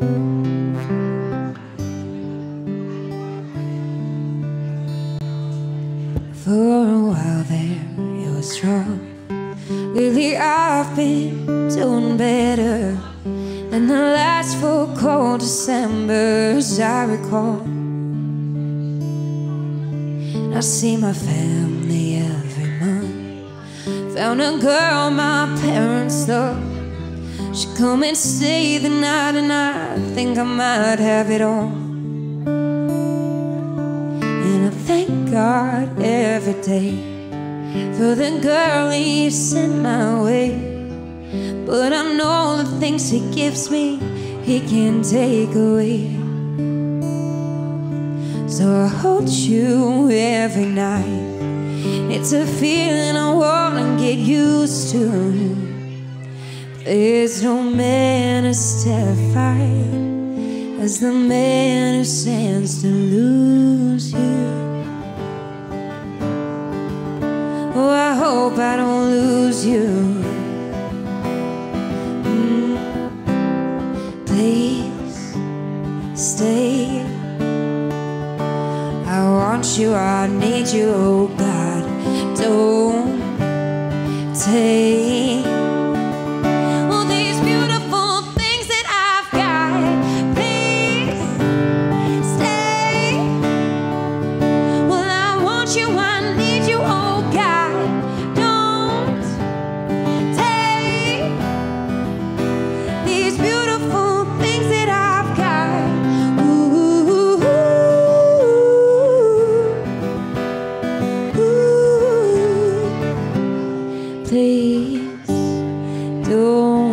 For a while there, you were strong. Lately, I've been doing better than the last four cold Decembers I recall. I see my family every month. Found a girl my parents love. She come and stay the night, and I think I might have it all. And I thank God every day for the girl He sent my way. But I know the things He gives me, He can take away. So I hold you every night. It's a feeling I wanna get used to. There's no man as terrified as the man who stands to lose you. Oh, I hope I don't lose you. Mm. Please stay. I want you, I need you, oh God. Don't take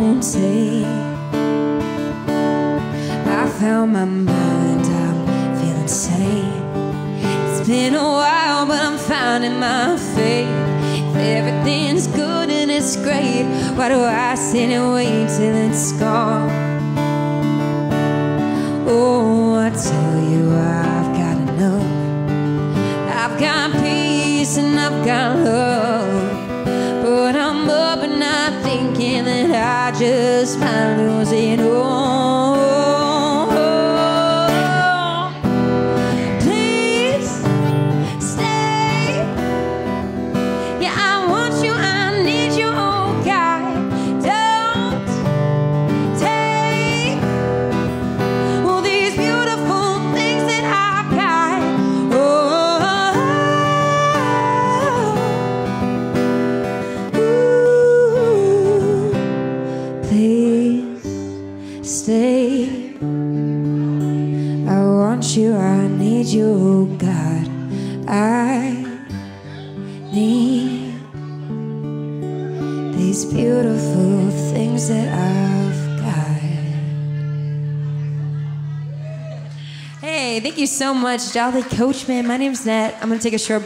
don't say I found my mind, I'm feeling sane. It's been a while, but I'm finding my faith. If everything's good and it's great, why do I sit and wait till it's gone? Oh, I tell you, I've got enough. I've got peace and I've got love. Just lose it all. Want you, I need you, oh God. I need these beautiful things that I've got. Hey, thank you so much, Jolly Coachman. My name's Nat. I'm gonna take a short